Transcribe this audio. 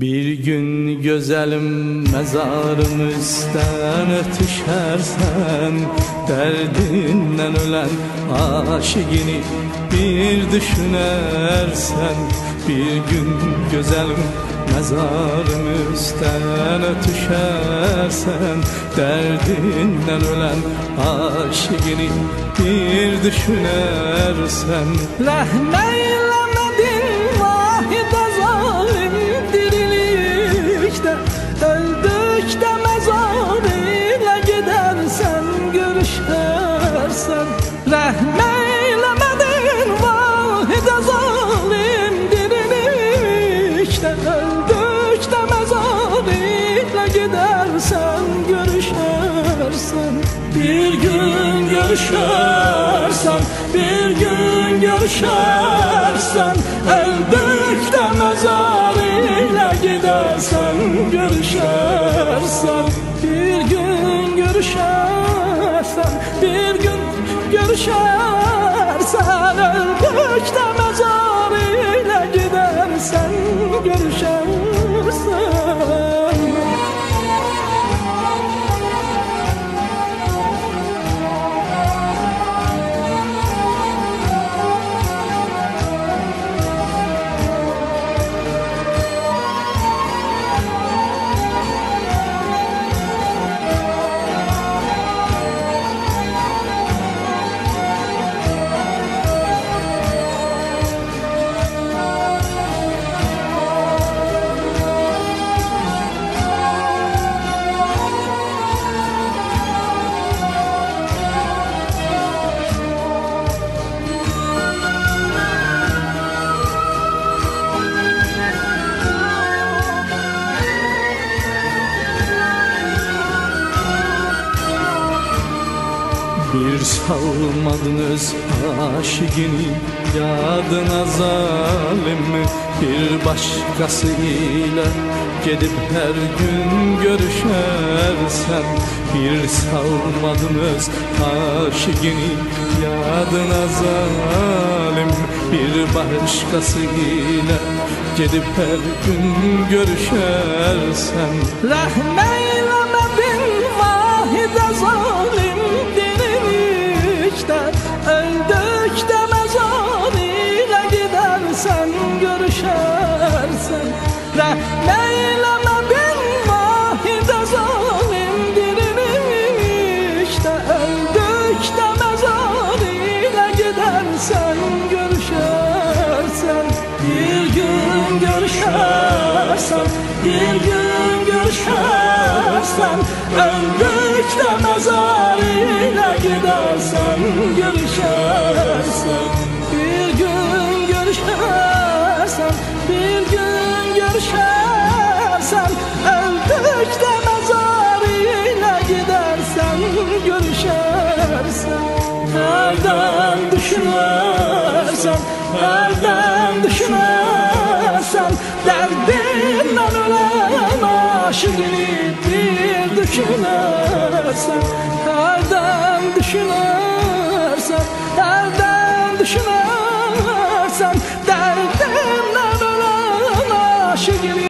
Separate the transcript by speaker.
Speaker 1: Bir gün gözelim mezarımızdan ötüşersen Derdinden ölen aşigini bir düşünersen. Bir gün gözelim mezarımızdan ötüşersen Derdinden ölen aşigini bir düşünersen.
Speaker 2: Rahmeylemedin Rahmeylemedin vahide zalim dirilişte Öldükte mezar ile gidersen görüşersen Bir gün görüşersen Bir gün görüşersen Öldükte mezar ile gidersen Görüşersen. Bir gün görüşersen Bir gün görüşersen Öldükte mezar
Speaker 1: Bir salmadınız aşigini yadına zalim Bir başkasıyla gidip her gün görüşersen Bir salmadınız aşigini yadına zalim Bir başkasıyla gidip her gün görüşersen.
Speaker 2: Rahmeylemedin görüşersen Rahmeylemedin vahide zalim dirilişte Öldükte mezar ile gidersen görüşersen Bir gün görüşersen Bir gün görüşersen Öldükte mezar ile gidersen Görüşersen Nereden düşünersen Nereden düşünersen Derdinden ölen aşığını bir düşünersen Nereden düşünersen Nereden düşünersen